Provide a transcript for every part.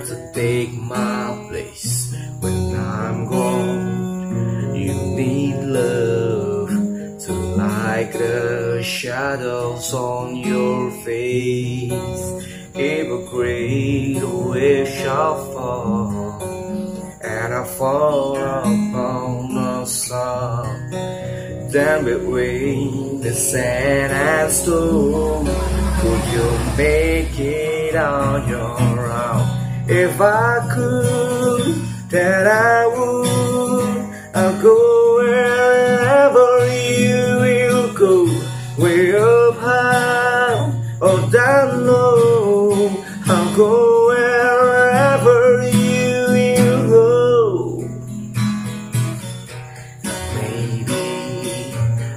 to take my place when I'm gone. You need love like the shadows on your face. A great wave shall fall, and I fall upon the sun. Then between the sand and stone, could you make it on your own? If I could, then I would. I'll go down low. I'll go wherever you will go. Maybe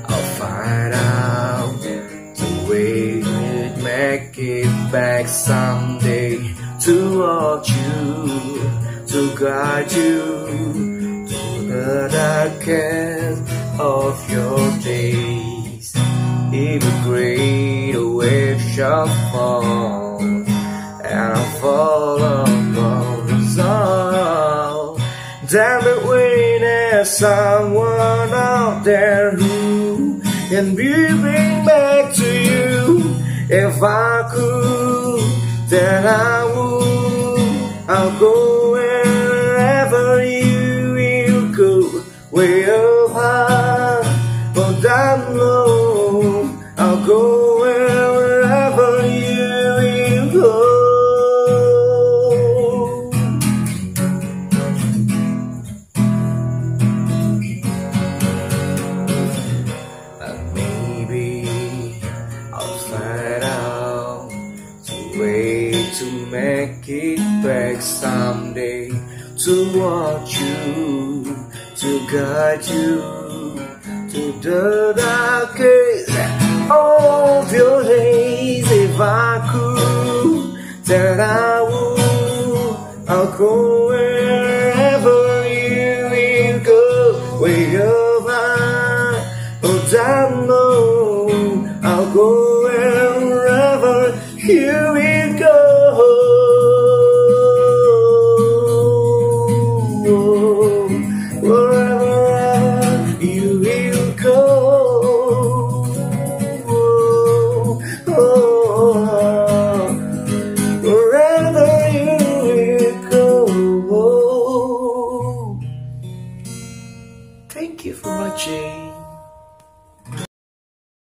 I'll find out the way we'd make it back someday to hold you, to guide you to the darkest of your days. A great fall, and I fall upon all. Damn it, wait, there's someone out there who can bring back to you. If I could, then I would. I'll go wherever you will go, way make it back someday. To watch you, to guide you to the darkest of your days. If I could, then I would. I'll go wherever you will go, high or down low. I'll go wherever you you for watching.